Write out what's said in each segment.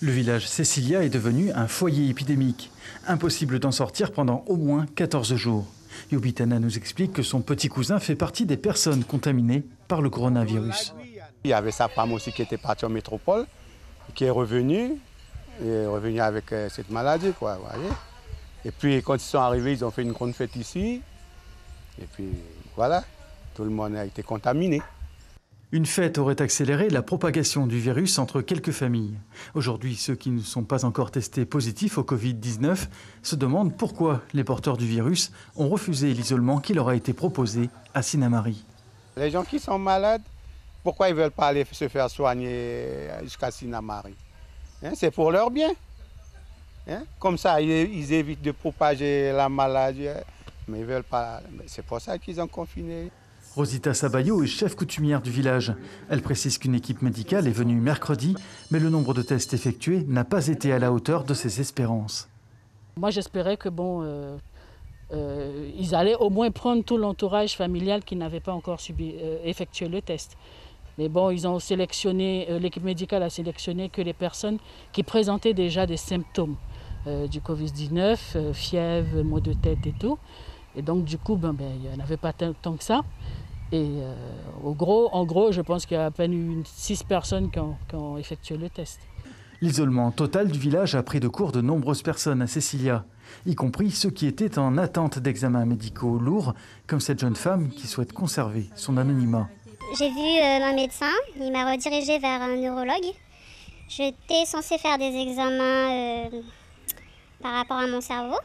Le village Cécilia est devenu un foyer épidémique. Impossible d'en sortir pendant au moins 14 jours. Yobitana nous explique que son petit cousin fait partie des personnes contaminées par le coronavirus. Il y avait sa femme aussi qui était partie en métropole, qui est revenue, est revenue avec euh, cette maladie. Quoi, voyez. Et puis quand ils sont arrivés, ils ont fait une grande fête ici. Et puis voilà, tout le monde a été contaminé. Une fête aurait accéléré la propagation du virus entre quelques familles. Aujourd'hui, ceux qui ne sont pas encore testés positifs au Covid-19 se demandent pourquoi les porteurs du virus ont refusé l'isolement qui leur a été proposé à Sinamari. Les gens qui sont malades, pourquoi ils ne veulent pas aller se faire soigner jusqu'à Sinamari? Hein, C'est pour leur bien. Hein, comme ça, ils, évitent de propager la maladie. Mais ils veulent pas. C'est pour ça qu'ils ont confiné. Rosita Sabayo est chef coutumière du village. Elle précise qu'une équipe médicale est venue mercredi, mais le nombre de tests effectués n'a pas été à la hauteur de ses espérances. Moi, j'espérais que bon, euh, euh, ils allaient au moins prendre tout l'entourage familial qui n'avait pas encore subi, euh, effectué le test. Mais bon, ils ont sélectionné, l'équipe médicale a sélectionné que les personnes qui présentaient déjà des symptômes du Covid-19, fièvre, maux de tête et tout. Et donc, du coup, ben, ben, il n'y en avait pas tant que ça. Et euh, au gros, en gros, je pense qu'il y a à peine eu six personnes qui ont, effectué le test. L'isolement total du village a pris de court de nombreuses personnes à Cecilia, y compris ceux qui étaient en attente d'examens médicaux lourds, comme cette jeune femme qui souhaite conserver son anonymat. J'ai vu euh, un médecin, il m'a redirigé vers un neurologue. J'étais censée faire des examens euh, par rapport à mon cerveau.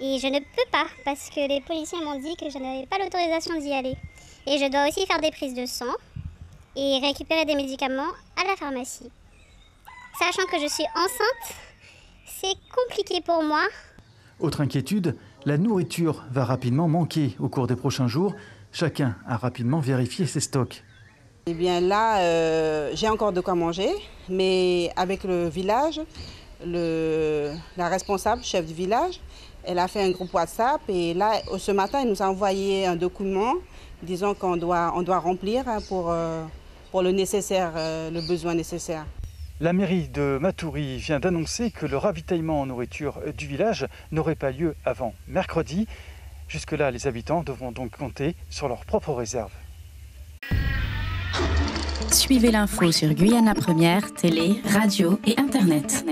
Et je ne peux pas parce que les policiers m'ont dit que je n'avais pas l'autorisation d'y aller. Et je dois aussi faire des prises de sang et récupérer des médicaments à la pharmacie. Sachant que je suis enceinte, c'est compliqué pour moi. Autre inquiétude, la nourriture va rapidement manquer au cours des prochains jours. Chacun a rapidement vérifié ses stocks. Eh bien là, euh, j'ai encore de quoi manger, mais avec le village, le, la responsable, chef du village, elle a fait un groupe WhatsApp et là, ce matin, elle nous a envoyé un document disant qu'on doit, on doit remplir hein, pour, euh, pour le nécessaire, euh, le besoin nécessaire. La mairie de Matoury vient d'annoncer que le ravitaillement en nourriture du village n'aurait pas lieu avant mercredi. Jusque-là, les habitants devront donc compter sur leurs propres réserves. Suivez l'info sur Guyana Première, télé, radio et Internet.